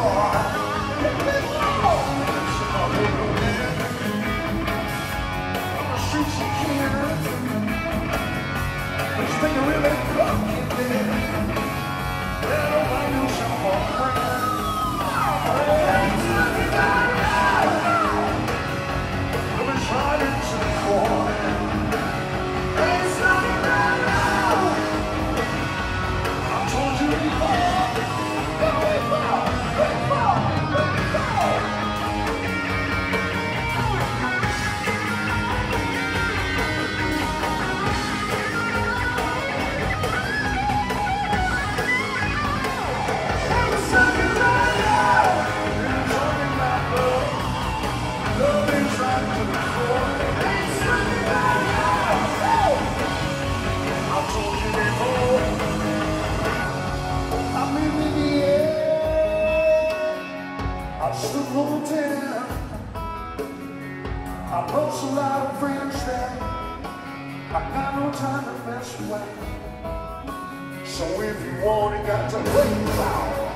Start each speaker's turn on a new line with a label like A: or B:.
A: Oh. watched the full ten. I lost a lot of friends there. I got no time to mess away. So if you want it, got to play out.